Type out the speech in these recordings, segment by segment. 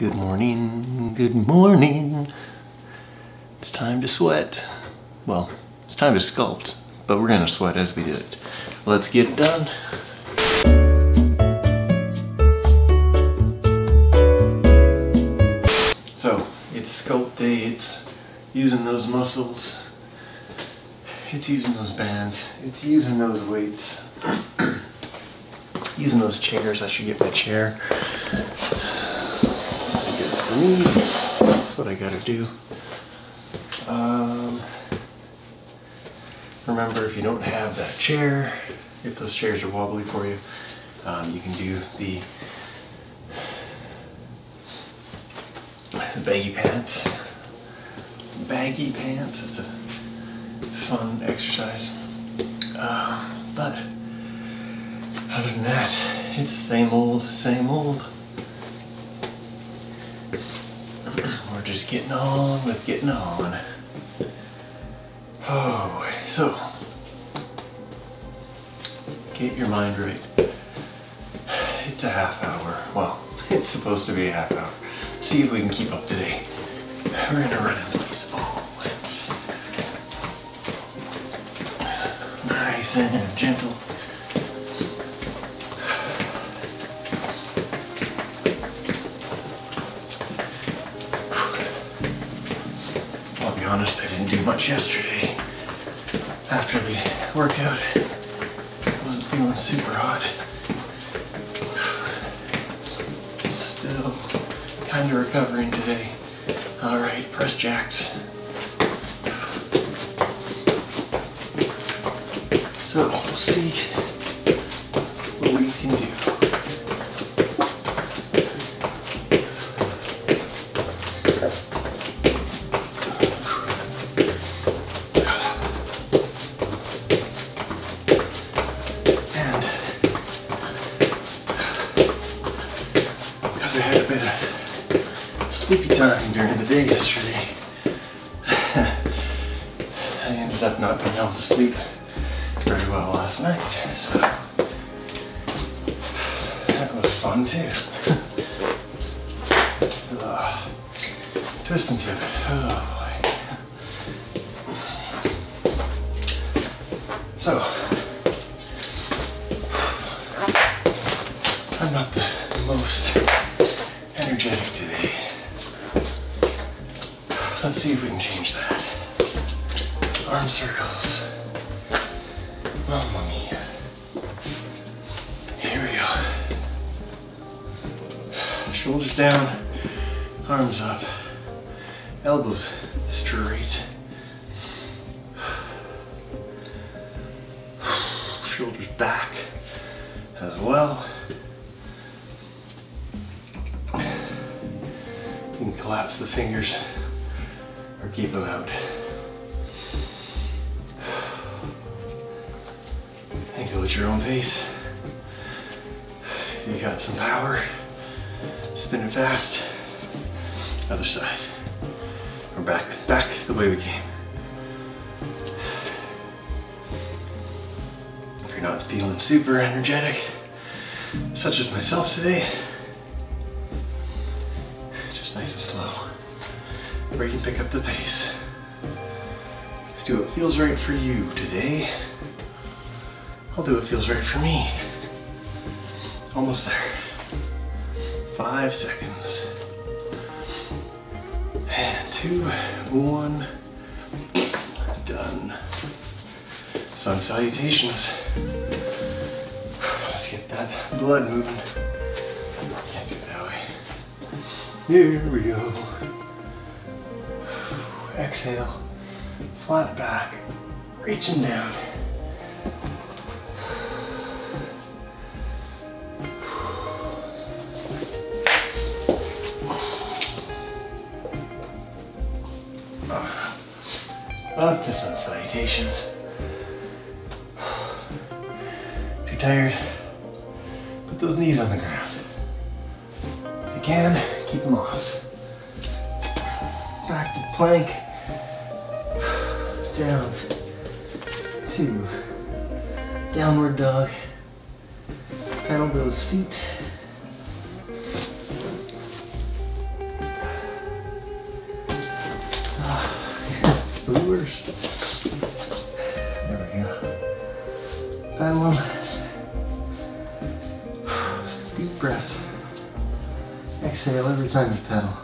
Good morning, good morning. It's time to sweat. Well, it's time to sculpt, but we're gonna sweat as we do it. Let's get it done. So, it's sculpt day, it's using those muscles, it's using those bands, it's using those weights, using those chairs. I should get my chair. For me. That's what I gotta do. Um, remember, if you don't have that chair, if those chairs are wobbly for you, um, you can do the, the baggy pants. Baggy pants. It's a fun exercise. Uh, but other than that, it's the same old, same old. We're just getting on with getting on. Oh, so get your mind right. It's a half hour. Well, it's supposed to be a half hour. See if we can keep up today. We're gonna run into these. Oh, nice and gentle. Much yesterday. After the workout, I wasn't feeling super hot. Still kind of recovering today. All right, press jacks. So we'll see what we can do. And because I had a bit of sleepy time during the day yesterday, I ended up not being able to sleep very well last night. So that was fun too. Twist and pivot. Oh boy. So, I'm not the most energetic today. Let's see if we can change that. Circles. Here we go. Shoulders down, arms up, elbows straight. Shoulders back as well. You can collapse the fingers or keep them out. At your own pace. You got some power, spin it fast. Other side. Or back, back the way we came. If you're not feeling super energetic, such as myself today, just nice and slow, where you can pick up the pace. Do what feels right for you today. I'll do what feels right for me. Almost there. Five seconds. And two, one, done. Sun salutations. Let's get that blood moving. Can't do it that way. Here we go. Exhale, flat back, reaching down. keep them off. Back to plank, down, two, downward dog, pedal those feet. Ah, oh, this is the worst. There we go. Pedal them. Exhale every time you pedal.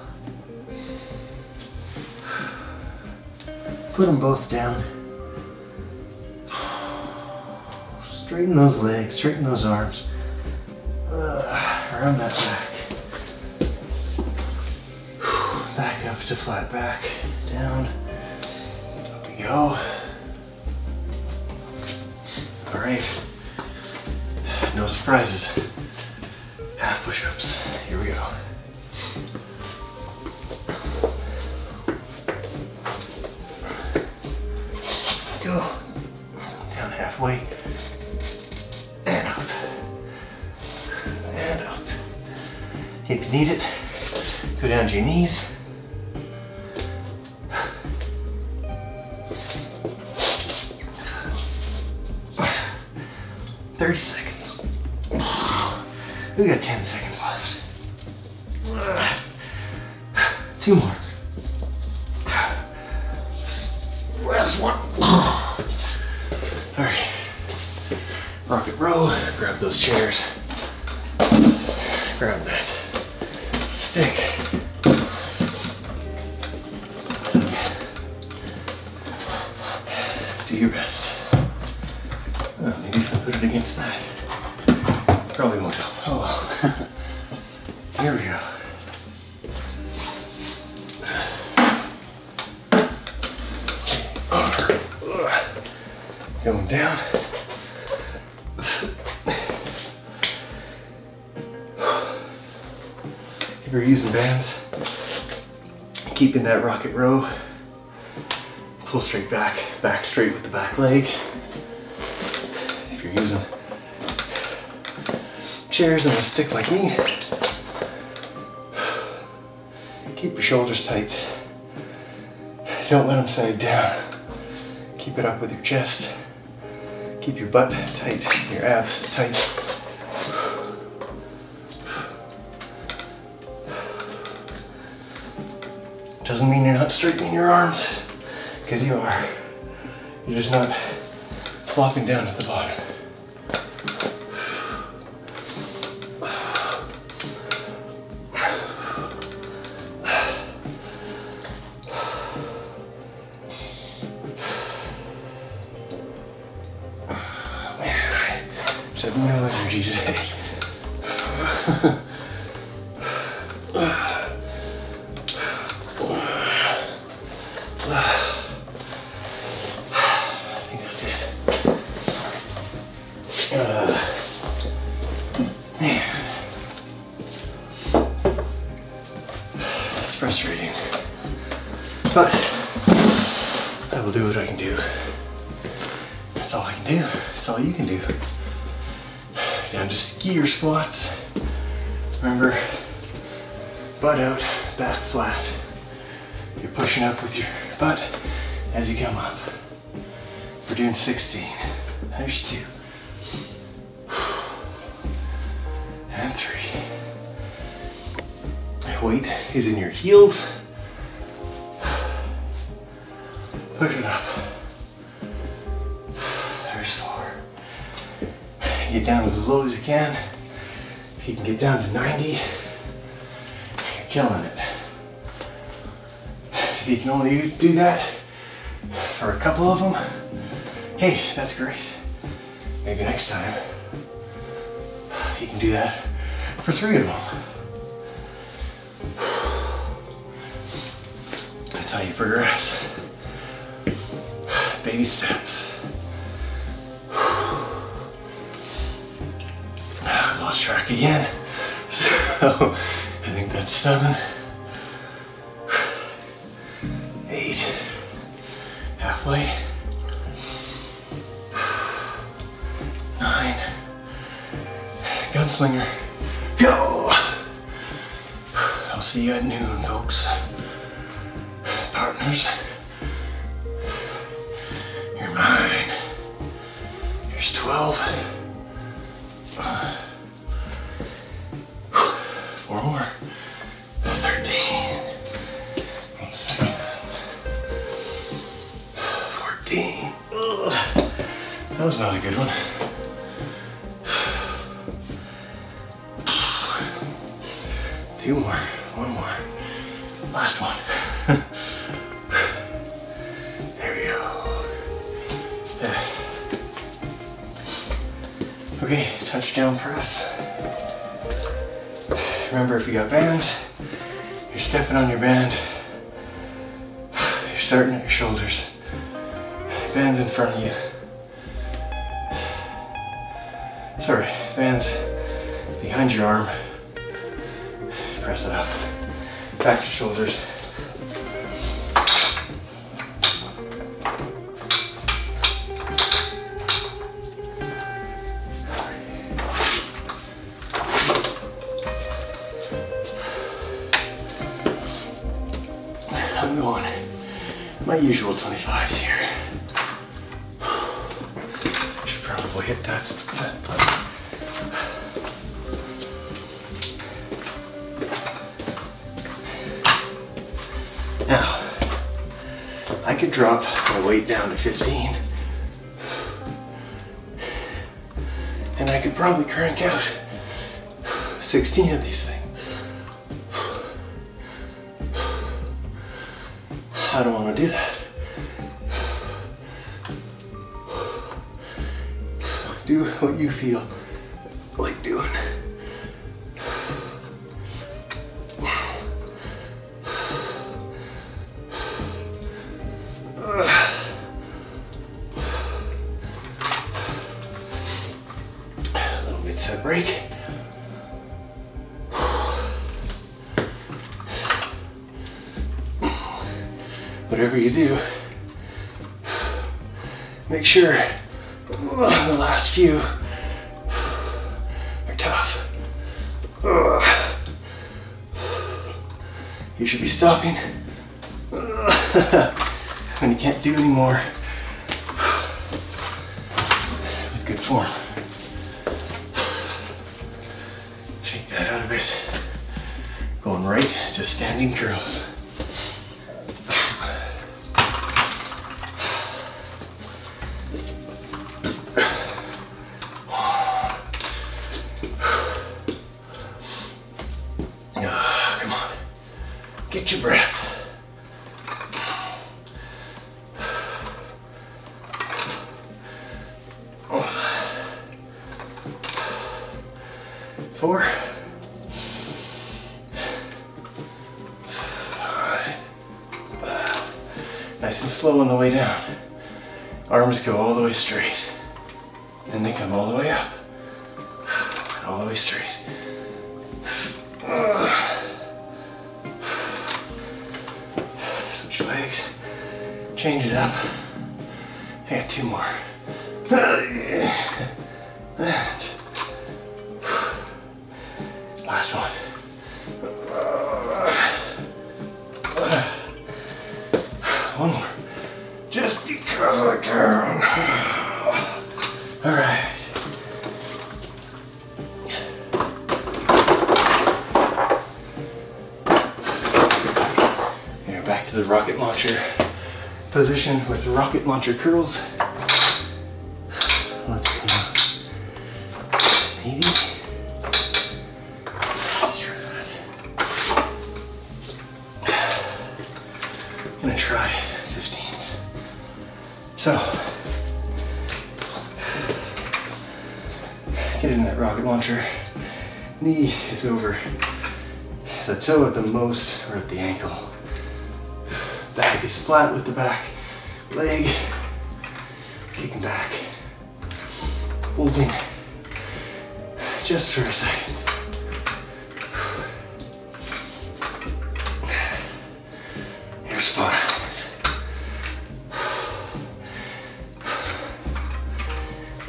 Put them both down. Straighten those legs, straighten those arms. Uh, around that back. Back up to flat back. Down. Up we go. All right. No surprises. Half push-ups. And up. If you need it, go down to your knees. Thirty seconds. We got ten seconds left. Two more. Row, pull straight back, back straight with the back leg. If you're using chairs and a stick like me, keep your shoulders tight. Don't let them side down. Keep it up with your chest. Keep your butt tight, your abs tight. Doesn't mean you're not straightening your arms, because you are. You're just not flopping down at the bottom. All I can do. That's all you can do. Down to skier squats. Remember, butt out, back flat. You're pushing up with your butt as you come up. We're doing 16. There's two. And three. Weight is in your heels. Get down as low as you can. If you can get down to 90, you're killing it. If you can only do that for a couple of them, hey, that's great. Maybe next time you can do that for three of them. That's how you progress. Baby steps. Lost track again. So I think that's seven, eight, halfway, nine, gunslinger, go! I'll see you at noon, folks. Partners, you're mine. Here's 12. Was not a good one. Two more, one more, last one. there we go. Yeah. Okay, touchdown press. Remember if you got bands, you're stepping on your band, you're starting at your shoulders, bands in front of you. Your arm. Press it up. Back to shoulders. I'm going my usual 25s here. Weight down to 15. And I could probably crank out 16 of these things. Whatever you do, make sure the last few are tough. You should be stopping when you can't do anymore with good form. Shake that out a bit. Going right to standing curls. All the way straight. Switch legs. Change it up. I got two more. Last one. The rocket launcher position with rocket launcher curls. Let's. Maybe. Let's try that. I'm gonna try 15s. So, get in that rocket launcher. Knee is over the toe at the most or at the ankle. Back is flat with the back leg. Kicking back. Holding just for a second. Here's five.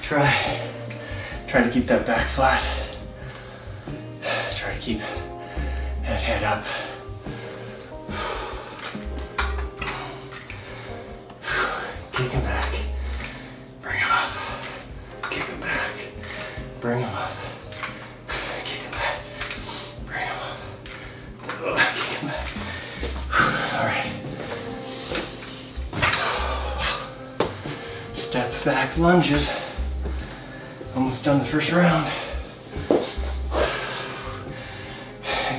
Try, try to keep that back flat. Try to keep that head up. Lunges. Almost done the first round.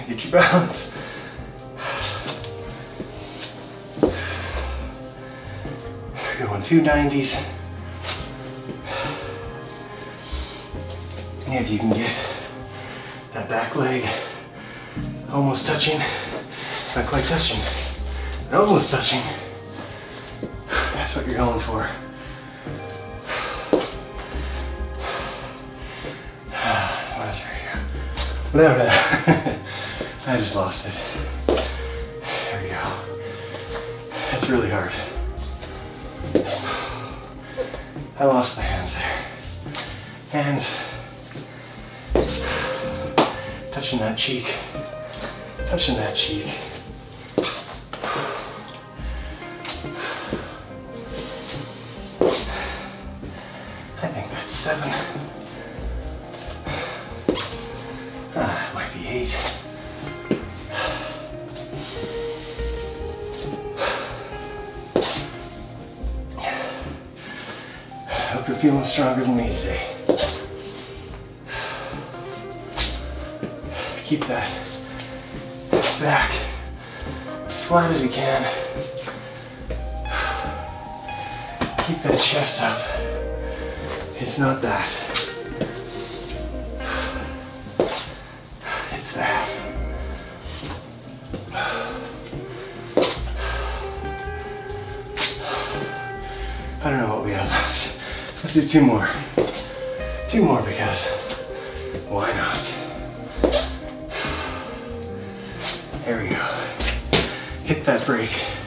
Get your balance. Going 290s. If you can get that back leg almost touching, not quite touching, but almost touching, that's what you're going for. Whatever. I just lost it. There we go. That's really hard. I lost the hands there. Hands touching that cheek, touching that cheek. It's not that. It's that. I don't know what we have left. Let's do two more. Two more because why not? There we go. Hit that brake.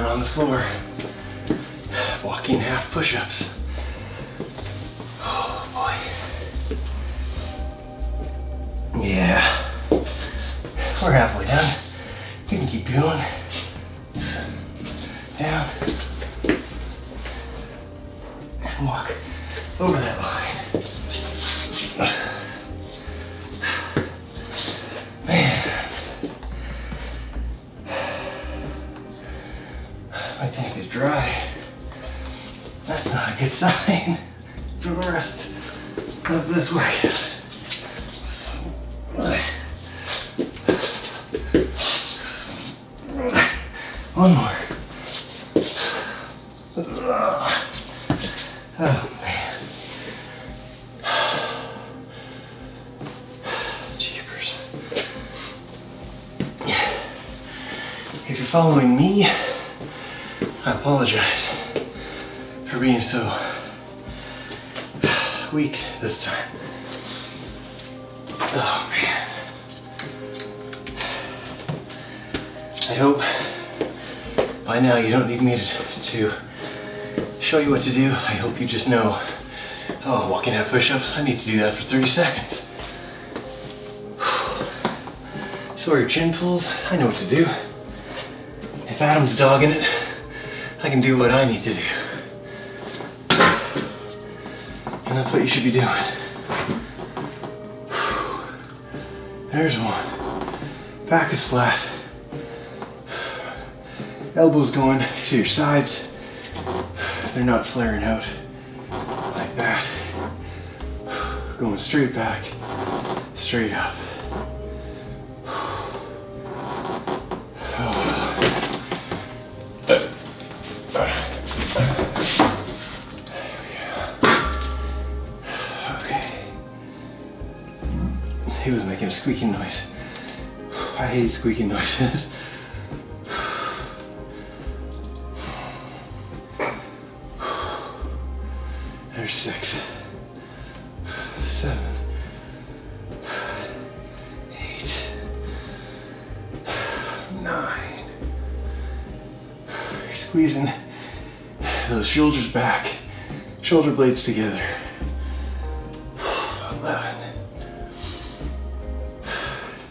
Down on the floor. Walking half push-ups. Oh boy. Yeah. We're halfway done. You can keep going. Down. And walk over that line. Sign for the rest of this workout. I hope by now you don't need me to, to show you what to do. I hope you just know, oh, walking out push-ups, I need to do that for 30 seconds. So your chin pulls, I know what to do. If Adam's dogging it, I can do what I need to do. And that's what you should be doing. There's one. Back is flat. Elbows going to your sides. They're not flaring out like that. Going straight back, straight up. He was making a squeaking noise. I hate squeaking noises. squeezing those shoulders back, shoulder blades together. 11,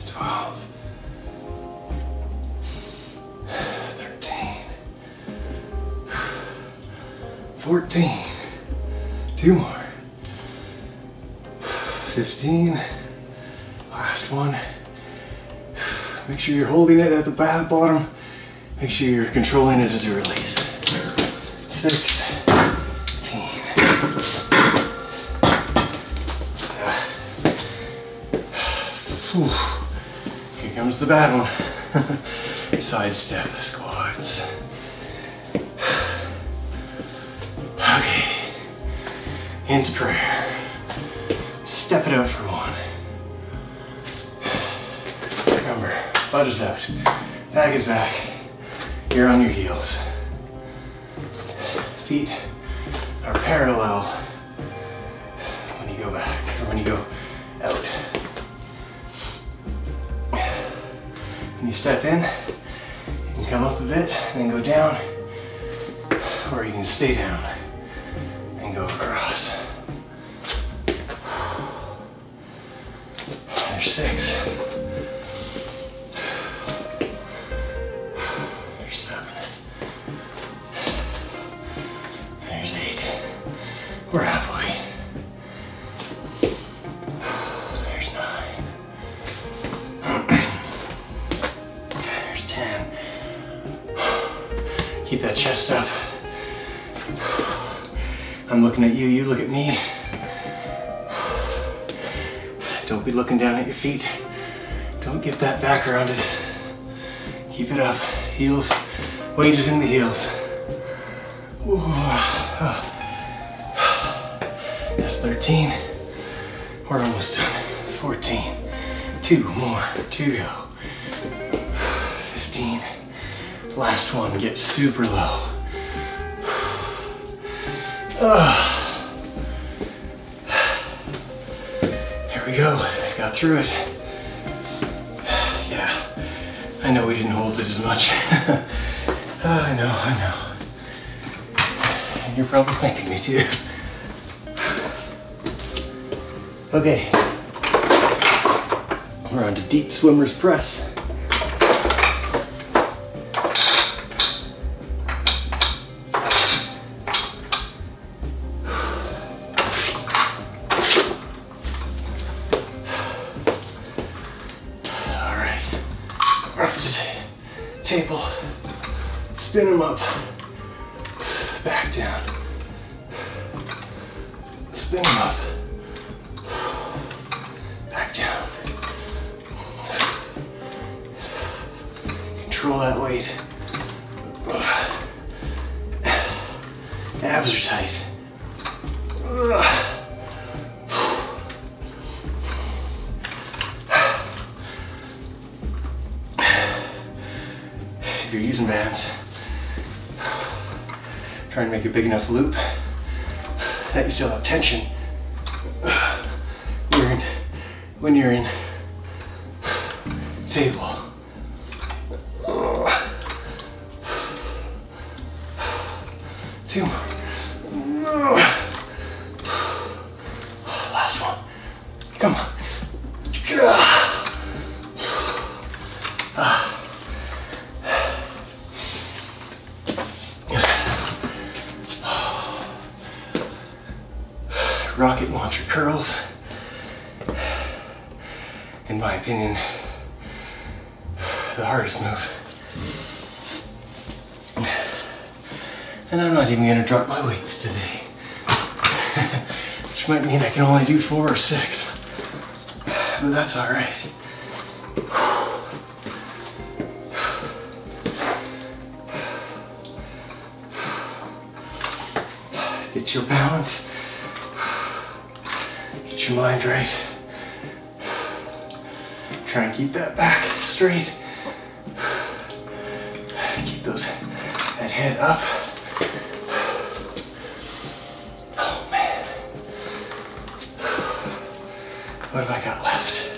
12, 13, 14, two more, 15, last one. Make sure you're holding it at the bottom. Make sure you're controlling it as you release. Six, Whew. Here comes the bad one. Side step squats. Okay. Into prayer. Step it out for one. Remember, butt is out. Back is back. You're on your heels. Feet are parallel when you go back, or when you go out. When you step in, you can come up a bit, then go down, or you can stay down feet. Don't get that back rounded. Keep it up. Heels, weight is in the heels. That's 13. We're almost done. 14. Two more to go. 15. Last one, get super low. Ah. Here we go, got through it. Yeah, I know we didn't hold it as much. Ah, I know, I know. And you're probably thanking me too. Okay. We're on to deep swimmer's press. Try and make a big enough loop that you still have tension. You're in, when you're in table. Two more. Opinion, the hardest move. And I'm not even gonna drop my weights today. Which might mean I can only do four or six. But that's all right. Get your balance. Get your mind right. Try and keep that back straight. Keep those, that head up. Oh man. What have I got left?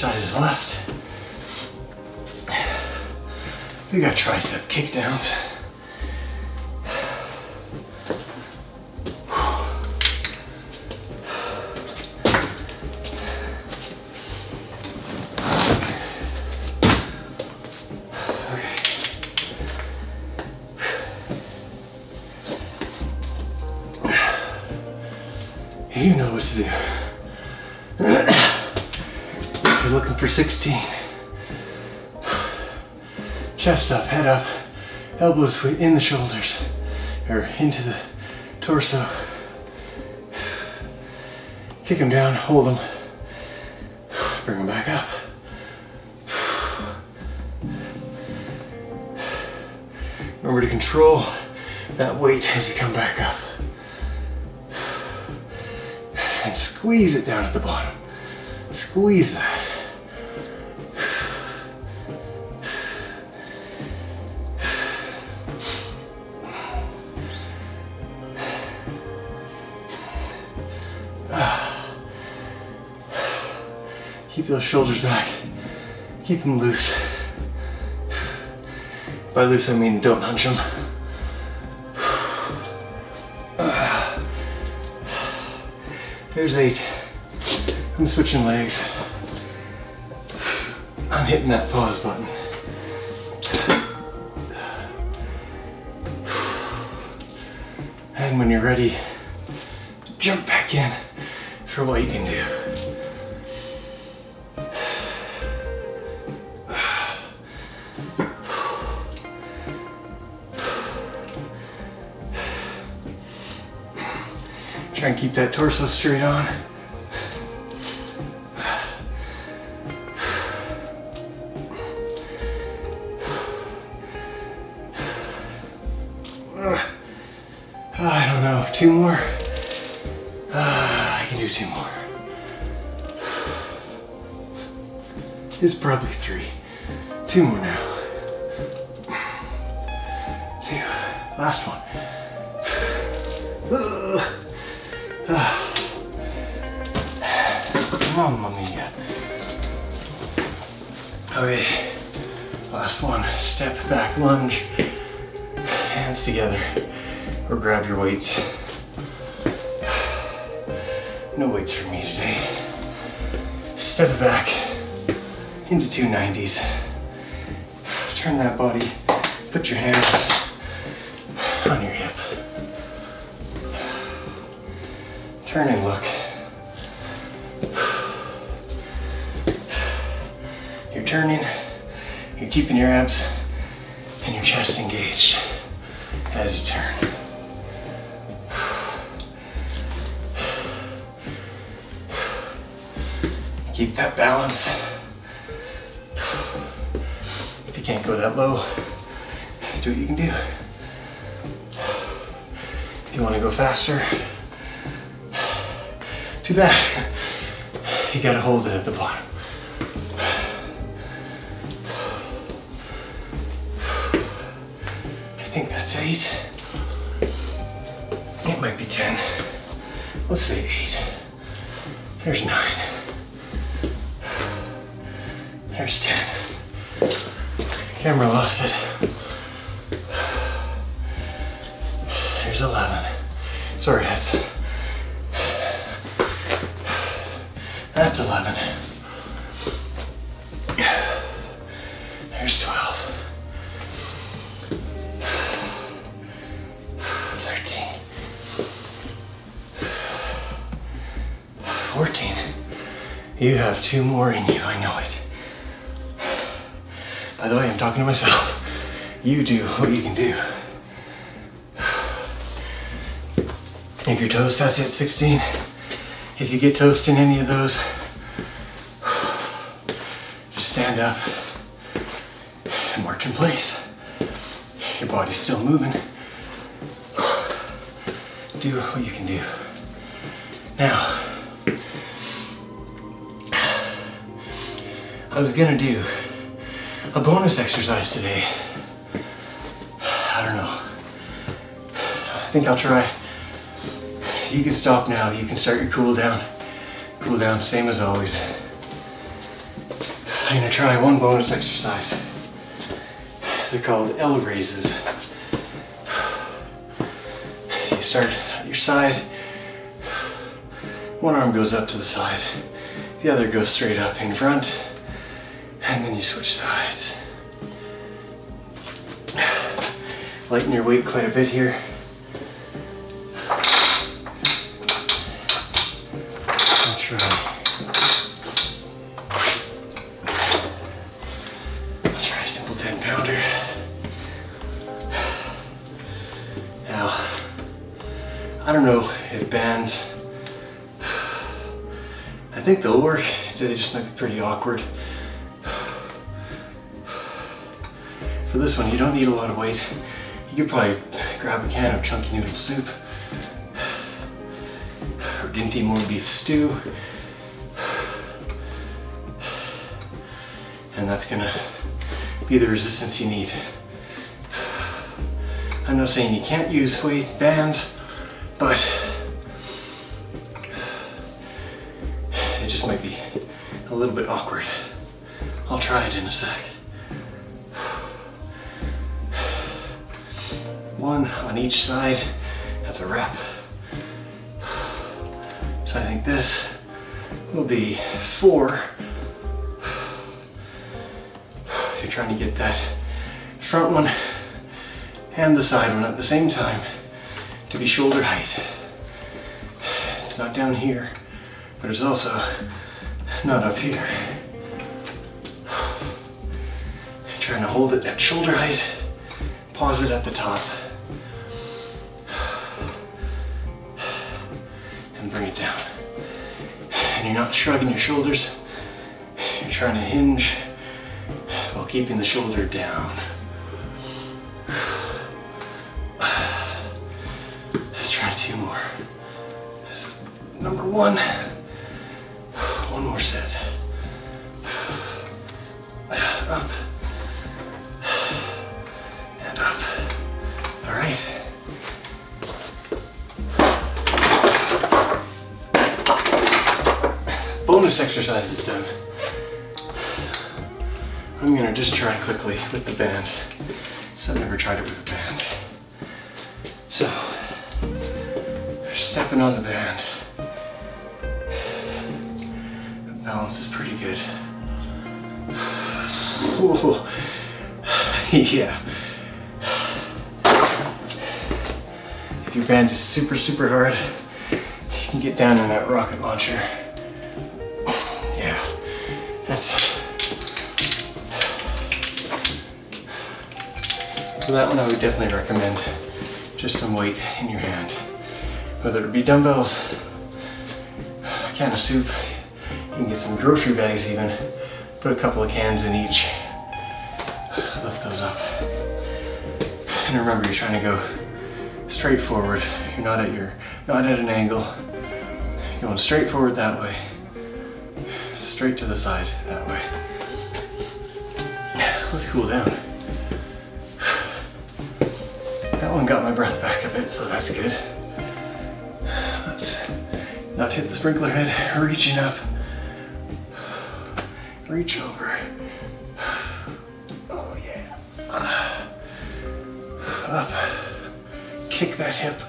Exercises left. We got tricep kickdowns. Okay. You know what to do. For 16. Chest up, head up, elbows in the shoulders, or into the torso. Kick them down, hold them, bring them back up. Remember to control that weight as you come back up. And squeeze it down at the bottom. Squeeze that. Those shoulders back. Keep them loose. By loose, I mean don't hunch them. There's eight. I'm switching legs. I'm hitting that pause button. And when you're ready, jump back in for what you can do. Try and keep that torso straight on. I don't know, two more? Ah, I can do two more. It's probably three. Two more now. Lunge. Hands together. Or grab your weights. No weights for me today. Step back into 290s. Turn that body. Put your hands on your hip. Turn and look. You're turning, you're keeping your abs chest engaged as you turn. Keep that balance. If you can't go that low, do what you can do. If you want to go faster, too bad. You gotta hold it at the bottom. Eight. It might be 10. Let's say eight. There's nine. There's 10. Camera lost it. There's 11. Sorry, that's that's 11. There's 12. You have two more in you, I know it. By the way, I'm talking to myself. You do what you can do. If your toes that's at 16, if you get toast in any of those, just stand up and march in place. Your body's still moving. Do what you can do. Now, I was gonna do a bonus exercise today. I don't know. I think I'll try. You can stop now. You can start your cool down. Cool down, same as always. I'm gonna try one bonus exercise. They're called L raises. You start at your side. One arm goes up to the side. The other goes straight up in front. And then you switch sides. Lighten your weight quite a bit here. I'll try. I'll try a simple 10 pounder. Now, I don't know if bands, I think they'll work. They just might be pretty awkward. For this one, you don't need a lot of weight. You could probably grab a can of chunky noodle soup or Dinty Moore beef stew. And that's gonna be the resistance you need. I'm not saying you can't use weight bands, but it just might be a little bit awkward. I'll try it in a sec. One on each side, that's a wrap. So I think this will be four. You're trying to get that front one and the side one at the same time to be shoulder height. It's not down here, but it's also not up here. Trying to hold it at shoulder height, pause it at the top, and bring it down. And you're not shrugging your shoulders, you're trying to hinge while keeping the shoulder down. Let's try two more. This is number one. One more set. Bonus exercise is done. I'm gonna just try quickly with the band. So I've never tried it with a band. So, stepping on the band. The balance is pretty good. Ooh. yeah. If your band is super, super hard, you can get down in that rocket launcher. For that one, I would definitely recommend just some weight in your hand. Whether it be dumbbells, a can of soup, you can get some grocery bags even, put a couple of cans in each, lift those up. And remember, you're trying to go straight forward. You're not at your, not at an angle. You're going straight forward that way. Straight to the side that way. Let's cool down. One got my breath back a bit, so that's good. Let's not hit the sprinkler head, reaching up. Reach over. Oh yeah. Up. Kick that hip.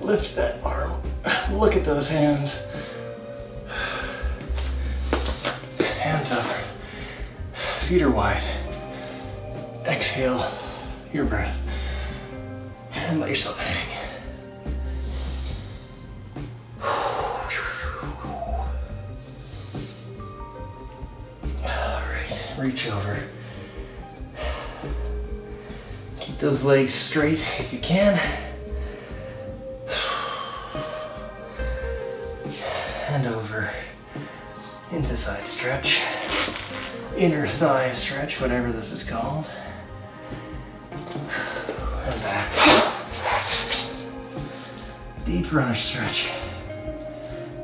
Lift that arm. Look at those hands. Hands up. Feet are wide. Exhale your breath and let yourself hang. All right, reach over. Keep those legs straight if you can. And over into side stretch. Inner thigh stretch, whatever this is called. Deep runner stretch.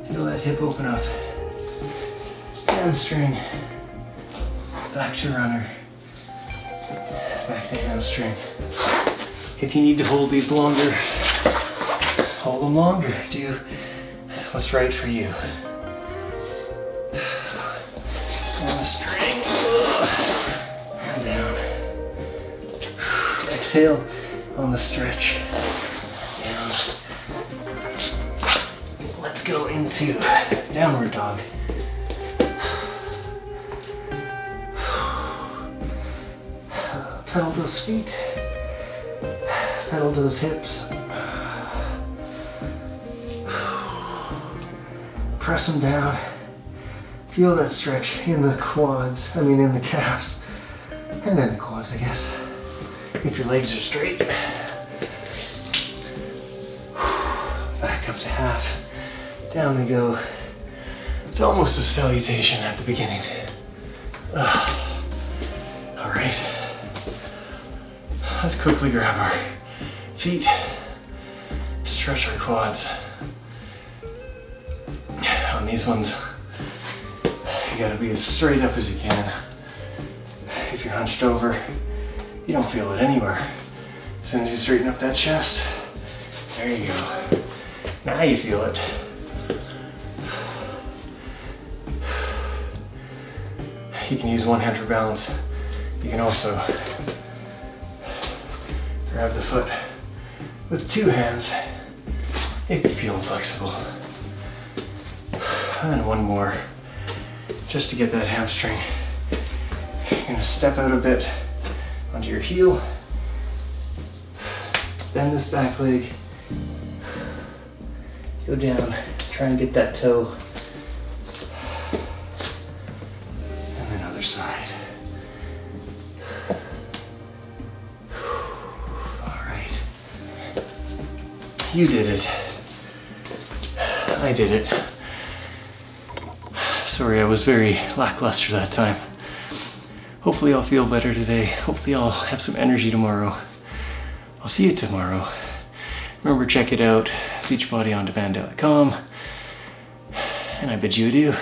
Feel that hip open up. Hamstring. Back to runner. Back to hamstring. If you need to hold these longer, hold them longer. Do what's right for you. Hamstring. And down. Exhale on the stretch. Down. Let's go into downward dog. Pedal those feet. Pedal those hips. Press them down. Feel that stretch in the quads, I mean in the calves, and in the quads, I guess. If your legs are straight. Back up to half. Down we go. It's almost a salutation at the beginning. All right. Let's quickly grab our feet, stretch our quads. On these ones, you gotta be as straight up as you can. If you're hunched over, you don't feel it anywhere. As soon as you straighten up that chest, there you go. Now you feel it. You can use one hand for balance. You can also grab the foot with two hands if you're feeling flexible. And one more, just to get that hamstring. You're gonna step out a bit onto your heel, bend this back leg, go down, try and get that toe, You did it. I did it. Sorry, I was very lackluster that time. Hopefully, I'll feel better today. Hopefully, I'll have some energy tomorrow. I'll see you tomorrow. Remember, check it out beachbodyondemand.com. And I bid you adieu.